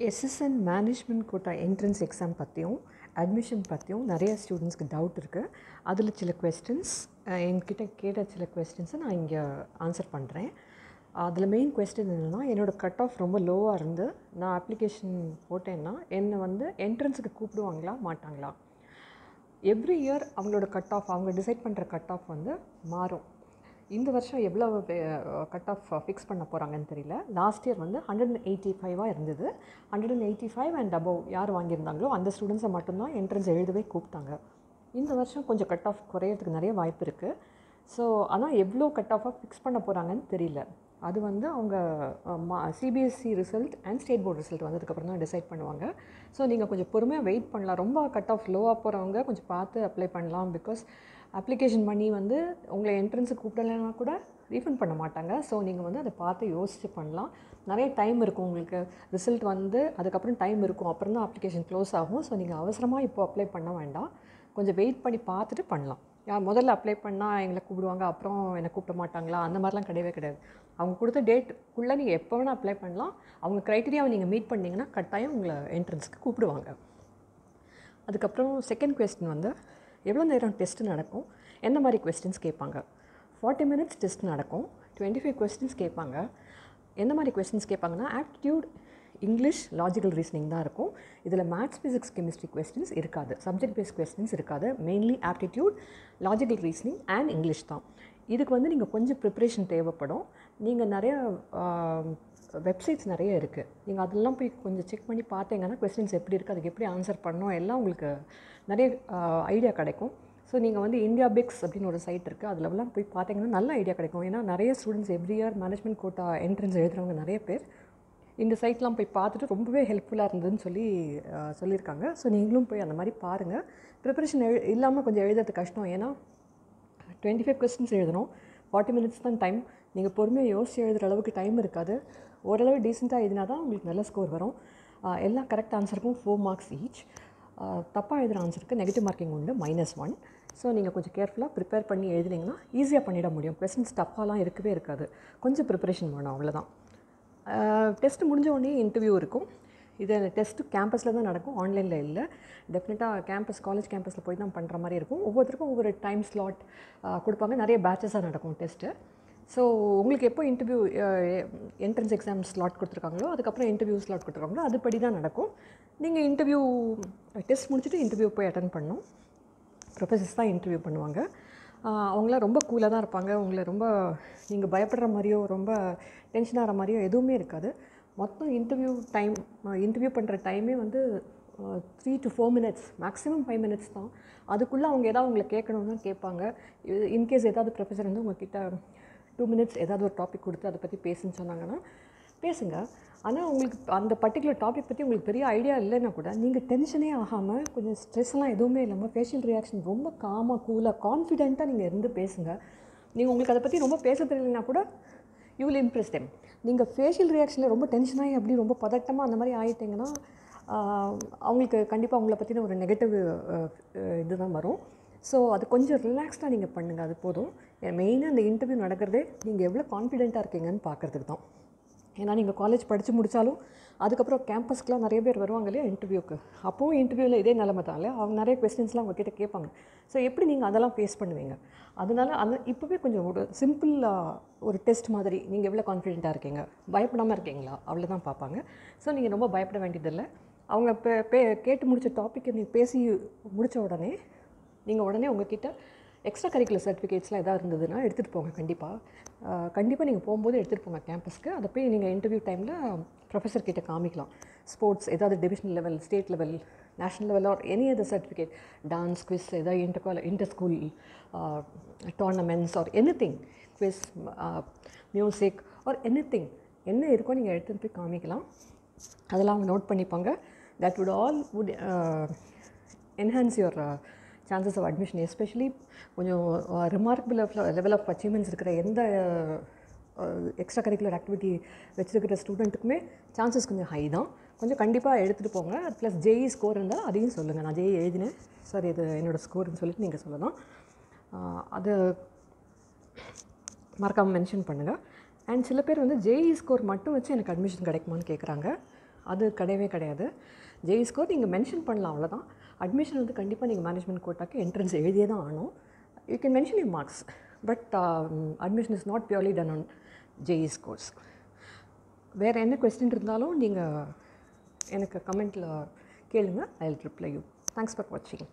SSN management quota entrance exam பற்றியும் admission பற்றியும் நிறைய ஸ்டூடெண்ட்ஸ்க்கு டவுட் இருக்குது அதில் சில கொஸ்டின்ஸ் என்கிட்ட கேட்ட சில கொஸ்டின்ஸை நான் இங்கே ஆன்சர் பண்ணுறேன் அதில் மெயின் கொஸ்டின் என்னென்னா என்னோடய கட் ஆஃப் ரொம்ப லோவாக இருந்து நான் அப்ளிகேஷன் போட்டேன்னா என்னை வந்து என்ட்ரன்ஸுக்கு கூப்பிடுவாங்களா மாட்டாங்களா? எவ்ரி இயர் அவங்களோட கட் ஆஃப் அவங்க டிசைட் பண்ணுற கட் ஆஃப் வந்து மாறும். இந்த வருஷம் எவ்வளோ கட் ஆஃப் ஃபிக்ஸ் பண்ண போகிறாங்கன்னு தெரியல. லாஸ்ட் இயர் வந்து ஹண்ட்ரட் அண்ட் எயிட்டி ஃபைவாக இருந்தது. Hundred and eighty five and above யார் வாங்கியிருந்தாங்களோ அந்த ஸ்டூடெண்ட்ஸை மட்டும்தான் என்ட்ரன்ஸ் எழுதவே கூப்பிட்டாங்க. இந்த வருஷம் கொஞ்சம் கட் ஆஃப் குறையிறதுக்கு நிறைய வாய்ப்பு இருக்குது ஸோ ஆனால் எவ்வளோ கட் ஆஃபாக ஃபிக்ஸ் பண்ண போகிறாங்கன்னு தெரியல. அது வந்து அவங்க மா CBSE result and state board result வந்ததுக்கப்புறம் தான் டிசைட் பண்ணுவாங்க. ஸோ நீங்கள் கொஞ்சம் பொறுமையாக வெயிட் பண்ணலாம். ரொம்ப கட் ஆஃப் லோவாக போகிறவங்க கொஞ்சம் பார்த்து அப்ளை பண்ணலாம் பிகாஸ் அப்ளிகேஷன் பண்ணி வந்து உங்களை என்ட்ரன்ஸுக்கு கூப்பிடலைன்னா கூட ரீஃபண்ட் பண்ண மாட்டாங்க. ஸோ நீங்கள் வந்து அதை பார்த்து யோசித்து பண்ணலாம். நிறைய டைம் இருக்கும் உங்களுக்கு. ரிசல்ட் வந்து அதுக்கப்புறம் டைம் இருக்கும். அப்புறம் தான் அப்ளிகேஷன் க்ளோஸ் ஆகும். ஸோ நீங்கள் அவசரமாக இப்போ அப்ளை பண்ண வேண்டாம். கொஞ்சம் வெயிட் பண்ணி பார்த்துட்டு பண்ணலாம். யார் முதல்ல அப்ளை பண்ணால் எங்களை கூப்பிடுவாங்க அப்புறம் என்னை கூப்பிட மாட்டாங்களா? அந்த மாதிரிலாம் கிடையவே கிடையாது. அவங்க கொடுத்த டேட்டுக்குள்ளே நீங்கள் எப்போ வேணால் அப்ளை பண்ணலாம். அவங்க க்ரைட்டீரியாவை நீங்கள் மீட் பண்ணிங்கன்னா கட்டாயம் உங்களை என்ட்ரன்ஸ்க்கு கூப்பிடுவாங்க. அதுக்கப்புறம் செகண்ட் கொஸ்டின் வந்து எவ்வளோ நேரம் டெஸ்ட் நடக்கும்? எந்த மாதிரி கொஸ்டின்ஸ் கேட்பாங்க. ஃபார்ட்டி மினிட்ஸ் டெஸ்ட் நடக்கும். டுவெண்ட்டி ஃபைவ் கொஸ்டின்ஸ் கேட்பாங்க. எந்த மாதிரி கொஸ்டின்ஸ் கேட்பாங்கன்னா ஆப்டிடியூட் இங்கிலீஷ் லாஜிக்கல் ரீசனிங் தான் இருக்கும். இதில் மேத்ஸ் ஃபிசிக்ஸ் கெமிஸ்ட்ரி கொஸ்டின்ஸ் இருக்காது. சப்ஜெக்ட் பேஸ்ட் கொஸ்டின்ஸ் இருக்காது. Mainly aptitude logical reasoning and English தான். இதுக்கு வந்து நீங்கள் கொஞ்சம் ப்ரிப்ரேஷன் தேவைப்படும். நீங்கள் நிறையா வெப்சைட்ஸ் நிறைய இருக்குது நீங்கள் அதெல்லாம் போய் கொஞ்சம் செக் பண்ணி பார்த்தீங்கன்னா கொஸ்டின்ஸ் எப்படி இருக்குது அதுக்கு எப்படி ஆன்சர் பண்ணணும் எல்லாம் உங்களுக்கு நிறைய ஐடியா கிடைக்கும். ஸோ நீங்கள் வந்து இந்தியா பிக்ஸ் அப்படின்னு ஒரு சைட் இருக்குது அதிலலாம் போய் பார்த்தீங்கன்னா நல்ல ஐடியா கிடைக்கும். ஏன்னா நிறைய students every year management quota entrance எழுதுகிறவங்க நிறைய பேர் இந்த சைட்லாம் போய் பார்த்துட்டு ரொம்பவே ஹெல்ப்ஃபுல்லாக இருந்ததுன்னு சொல்லி சொல்லியிருக்காங்க. ஸோ நீங்களும் போய் அந்த மாதிரி பாருங்கள் ப்ரிப்பரேஷன் எழு இல்லாமல் கொஞ்சம் எழுதுறது கஷ்டம். ஏன்னா டுவெண்ட்டி ஃபைவ் கொஸ்டின்ஸ் எழுதணும். ஃபார்ட்டி மினிட்ஸ் தான் டைம் நீங்கள் பொறுமையாக யோசிச்சு எழுதுகிற அளவுக்கு டைம் இருக்காது. ஓரளவு டீசெண்டாக எழுதினா தான் உங்களுக்கு நல்ல ஸ்கோர் வரும். எல்லா கரெக்ட் ஆன்சருக்கும் ஃபோர் மார்க்ஸ் ஈச் தப்பாக எழுதுகிற ஆன்சருக்கு நெகட்டிவ் மார்க்கிங் உண்டு மைனஸ் ஒன் ஸோ நீங்கள் கொஞ்சம் கேர்ஃபுல்லாக ப்ரிப்பேர் பண்ணி எழுதினீங்கன்னா ஈஸியாக பண்ணிட முடியும். கொஸ்டின்ஸ் டஃப்பாலாம் இருக்கவே இருக்காது. கொஞ்சம் ப்ரிப்பரேஷன் வேணும் அவ்வளோதான் டெஸ்ட் முடிஞ்ச உடனே இன்டர்வியூ இருக்கும். இது டெஸ்ட்டு கேம்பஸில் தான் நடக்கும். ஆன்லைனில் இல்லை. டெஃபினட்டாக கேம்பஸ் காலேஜ் கேம்பஸில் போய் தான் பண்ணுற மாதிரி இருக்கும். ஒவ்வொருத்தருக்கும் ஒவ்வொரு டைம் ஸ்லாட் கொடுப்பாங்க. நிறைய பேச்சஸாக நடக்கும் டெஸ்ட்டு ஸோ உங்களுக்கு எப்போ இன்டர்வியூ என்ட்ரன்ஸ் எக்ஸாம் ஸ்லாட் கொடுத்துருக்காங்களோ அதுக்கப்புறம் இன்டர்வியூ ஸ்லாட் கொடுத்துருக்காங்களோ அதுபடி தான் நடக்கும். நீங்கள் இன்டர்வியூ டெஸ்ட் முடிச்சுட்டு இன்டர்வியூ போய் அட்டன் பண்ணணும் ப்ரொஃபஸர்ஸ் தான் இன்டர்வியூ பண்ணுவாங்க. அவங்களாம் ரொம்ப கூலாக தான் இருப்பாங்க. உங்களை ரொம்ப நீங்கள் பயப்படுற மாதிரியோ ரொம்ப டென்ஷன் ஆகிற மாதிரியோ எதுவுமே இருக்காது. மொத்தம் இன்டர்வியூ டைம் இன்டர்வியூ பண்ணுற டைமே வந்து three to four minutes maximum five minutes தான். அதுக்குள்ளே அவங்க ஏதாவது உங்களை கேட்கணும்னு கேட்பாங்க. இன்கேஸ் ஏதாவது ப்ரொஃபஸர் வந்து உங்ககிட்ட டூ மினிட்ஸ் ஏதாவது ஒரு டாபிக் கொடுத்து அதை பற்றி பேசுன்னு சொன்னாங்கன்னா பேசுங்க. ஆனால் உங்களுக்கு அந்த பர்டிகுலர் டாபிக் பற்றி உங்களுக்கு பெரிய ஐடியா இல்லைன்னா கூட நீங்கள் டென்ஷனே ஆகாமல் கொஞ்சம் ஸ்ட்ரெஸ்லாம் எதுவுமே இல்லாமல் ஃபேஷியல் ரியாக்ஷன் ரொம்ப காமாக கூலாக கான்ஃபிடென்ட்டாக நீங்கள் இருந்து பேசுங்க. நீங்கள் உங்களுக்கு அதை பற்றி ரொம்ப பேச தெரியலனா கூட யூ வில் இம்ப்ரெஸ் டெம் நீங்கள் ஃபேஷியல் ரியாக்ஷனில் ரொம்ப டென்ஷனாகி அப்படி ரொம்ப பதட்டமாக அந்த மாதிரி ஆகிட்டிங்கன்னா அவங்களுக்கு கண்டிப்பாக அவங்கள பற்றின ஒரு நெகட்டிவ் இது தான் வரும். ஸோ அது கொஞ்சம் ரிலாக்ஸ்டாக நீங்கள் பண்ணுங்கள் அது போதும். மெயினாக அந்த இன்டர்வியூ நடக்கிறதே நீங்கள் எவ்வளோ கான்ஃபிடென்ட்டாக இருக்கீங்கன்னு பார்க்குறதுக்கு தான். ஏன்னா நீங்கள் காலேஜ் படித்து முடித்தாலும் அதுக்கப்புறம் கேம்பஸ்க்குலாம் நிறைய பேர் வருவாங்க இல்லையா இன்டர்வியூக்கு அப்போவும் இன்டர்வியூவில் இதே நிலமை தான் இல்லை அவங்க நிறைய கொஸ்டின்ஸ்லாம் உங்ககிட்ட கேட்பாங்க. ஸோ எப்படி நீங்கள் அதெல்லாம் ஃபேஸ் பண்ணுவீங்க? அதனால அந்த இப்போவே கொஞ்சம் ஒரு சிம்பிளாக ஒரு டெஸ்ட் மாதிரி நீங்கள் எவ்வளோ கான்ஃபிடென்ட்டாக இருக்கீங்க? பயப்படாமல் இருக்கீங்களா? அவ்வளோதான் பார்ப்பாங்க. ஸோ நீங்கள் ரொம்ப பயப்பட வேண்டியதில்லை. அவங்க பே கேட்டு முடித்த டாப்பிக்கை நீங்கள் பேசி முடித்த உடனே நீங்கள் உடனே உங்ககிட்ட எக்ஸ்ட்ரா கரிக்குலர் சர்டிஃபிகேட்ஸ்லாம் எதாவது இருந்ததுன்னா எடுத்துகிட்டு போங்க கண்டிப்பாக கண்டிப்பாக நீங்கள் போகும்போது எடுத்துகிட்டு போங்க கேம்பஸ்க்கு அதை போய் நீங்கள் இன்டர்வியூ டைமில் ப்ரொஃபஸர் கிட்டே காமிக்கலாம். ஸ்போர்ட்ஸ் ஏதாவது divisional level state level national level or any other certificate dance quiz ஏதாவது இன்டர் கால inter school tournaments or any thing quiz music or any thing என்ன இருக்கோ நீங்கள் எடுத்துகிட்டு போய் காமிக்கலாம். அதெல்லாம் அவங்க நோட் பண்ணிப்பாங்க. That would all would enhance your chances of admission especially கொஞ்சம் ரிமார்க்கபிள் லெவல் ஆஃப் அச்சீவ்மெண்ட்ஸ் இருக்கிற எந்த எக்ஸ்ட்ரா கரிக்குலர் ஆக்டிவிட்டி வச்சுருக்கிற ஸ்டூடெண்ட்டுக்குமே சான்சஸ் கொஞ்சம் ஹை தான். கொஞ்சம் கண்டிப்பாக எடுத்துகிட்டு போங்க. ப்ளஸ் ஜேஇ ஸ்கோர் இருந்தால் அதையும் சொல்லுங்கள் நான் ஜேஇ எழுதினேன். சார் இது என்னோடய ஸ்கோர்னு சொல்லிட்டு நீங்கள் சொல்லலாம். அது மறக்காமல் மென்ஷன் பண்ணுங்கள் அண்ட் சில பேர் வந்து ஜேஇ ஸ்கோர் மட்டும் வச்சு எனக்கு அட்மிஷன் கிடைக்குமான்னு கேட்குறாங்க அது கிடையவே கிடையாது. ஜேஇ ஸ்கோர் நீங்கள் மென்ஷன் பண்ணலாம் அவ்வளோதான் அட்மிஷன் வந்து கண்டிப்பாக நீங்கள் மேனேஜ்மெண்ட் கோட்டாக்கு என்ட்ரன்ஸ் எழுதியே தான் ஆகணும். You can mention you marks but admission is not purely done on ஜேஇஸ் course வேறு என்ன கொஸ்டின் இருந்தாலும் நீங்கள் எனக்கு கமெண்ட்டில் கேளுங்க. I reply you thanks for வாட்சிங்